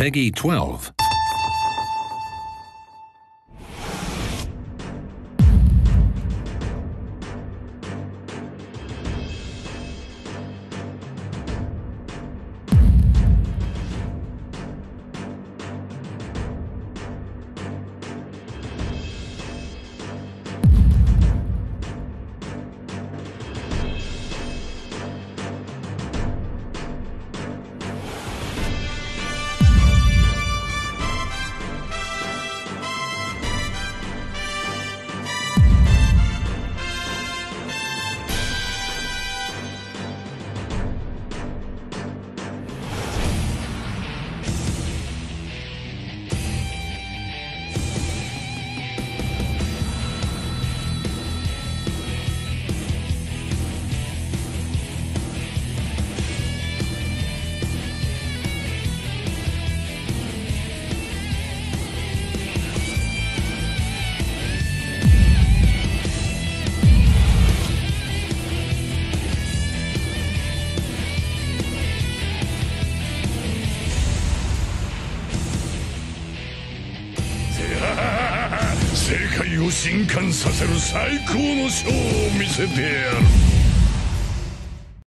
Peggy 12. 世界を震撼させる最高のショーを見せてやる。